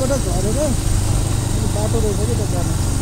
यहाँबाट झरेर बाटो रहेछ कि त जाने?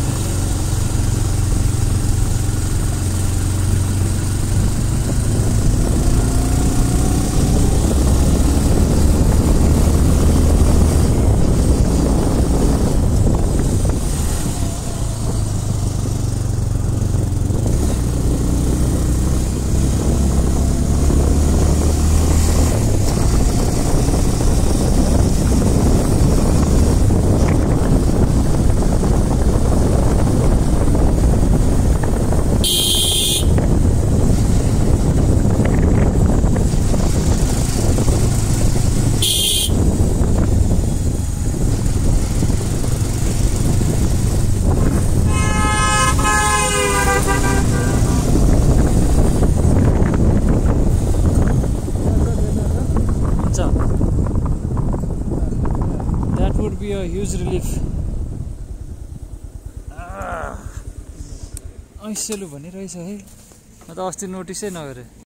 Would be a huge relief ऐसेलु भनिरहेछ है। म त अस्ति नोटिसै नगरेँ।